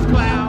first class.